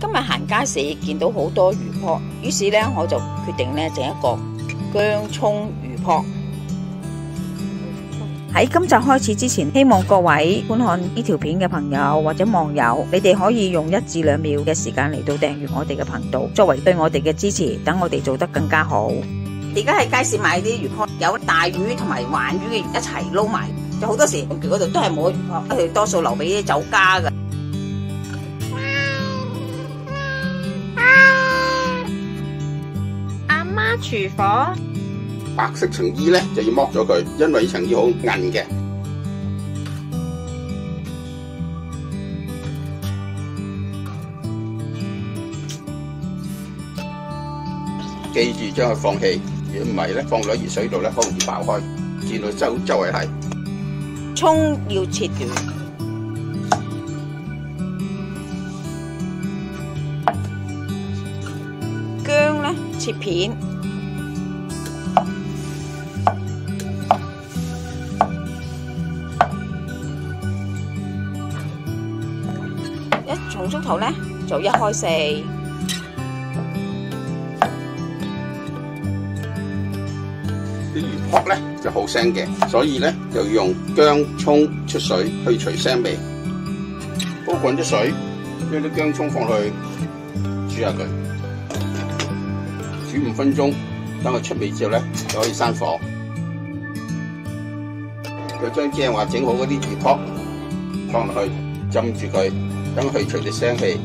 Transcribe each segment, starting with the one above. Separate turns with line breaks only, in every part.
今日行街時見到好多魚卜，於是咧我就決定咧整一個薑蔥魚卜。喺今集開始之前，希望各位觀看呢條片嘅朋友或者網友，你哋可以用一至兩秒嘅時間嚟到訂閱我哋嘅頻道，作為對我哋嘅支持，等我哋做得更加好。而家喺街市買啲魚卜，有大魚同埋鯇魚嘅一齊撈埋，就好多時嗰度都係冇魚卜，佢多數留俾啲酒家㗎。廚房
白色層衣咧就要剝咗佢，因為呢層衣好韌嘅。記住將佢放氣，如果唔係咧，放落熱水度咧，好容易爆開，煎到周周圍係。
葱要切段，薑咧切片。紅竹頭咧就一開四，
啲魚卜咧就好腥嘅，所以咧就要用薑蔥出水去除腥味。煲滾啲水，將啲薑蔥放落去煮下佢，煮五分鐘，等佢出味之後咧就可以生火。佢將正話整好嗰啲魚卜放落去，浸住佢。等去除啲腥氣，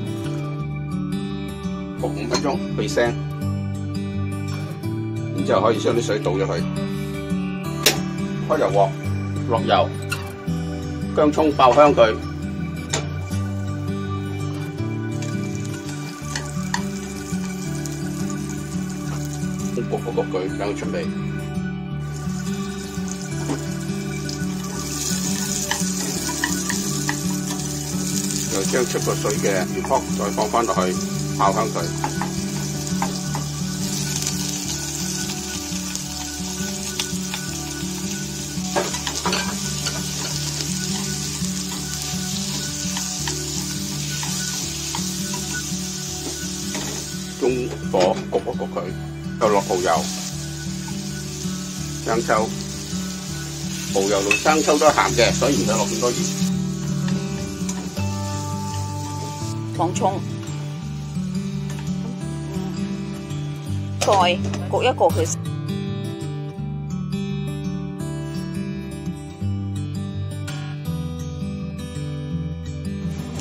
焗五分鐘去腥，然之後可以將啲水倒咗去，開油鑊，落油，薑蔥爆香佢，焗焗焗佢，等佢出味。又將出過水嘅魚卜再放翻落去爆香佢，中火焗一焗佢，又落蠔油、生抽，蠔油同生抽都係鹹嘅，所以唔使落咁多鹽。
放葱，再焗一焗佢，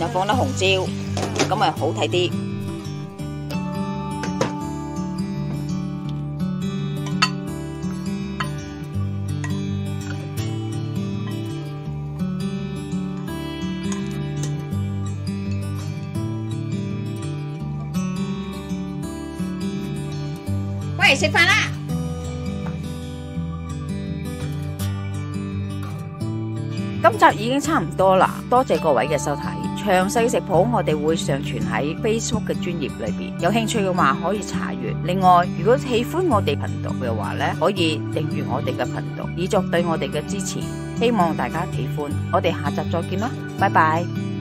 又放粒紅椒，咁咪好睇啲。喂，食飯啦！今集已經差唔多啦，多謝各位嘅收睇。詳細食譜我哋會上傳喺 Facebook 嘅專頁裏邊，有興趣嘅話可以查閱。另外，如果喜歡我哋頻道嘅話咧，可以訂閱我哋嘅頻道，以作對我哋嘅支持。希望大家喜歡，我哋下集再見啦，拜拜。